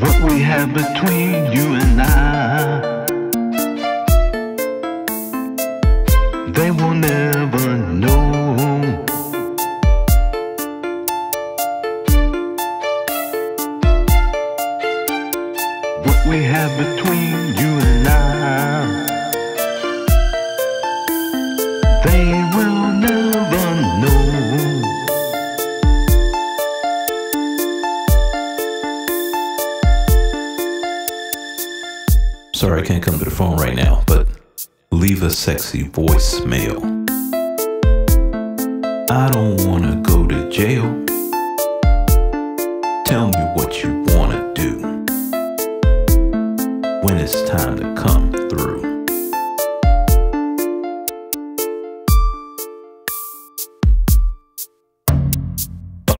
What we have between you and I, they will never know. Sexy voicemail. I don't wanna go to jail.